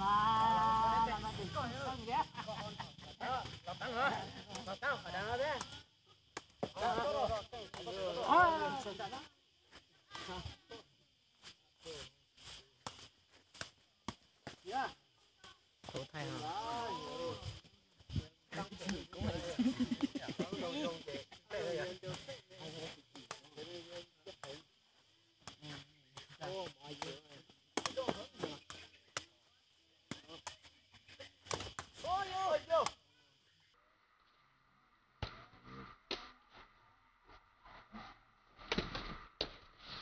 mà mà đừng có hơn vậy Lọc tăng hả? Lọc tăng phải đằng đấy. Thủ thay hả?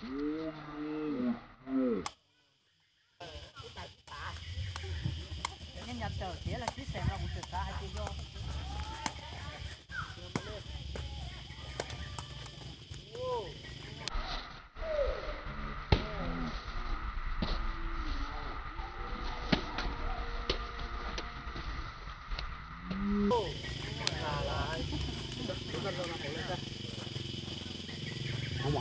Nhập trở thế là chiếc xe là một trượt xa hay chưa vô không mà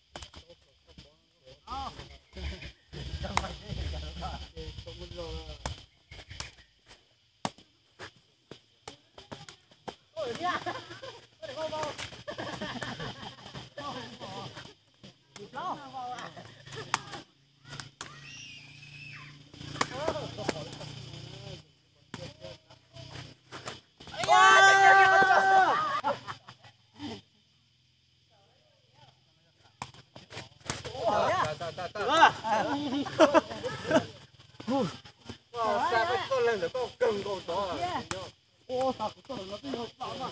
啊！哎呀，哈哈，哇，好。